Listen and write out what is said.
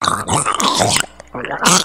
Hola.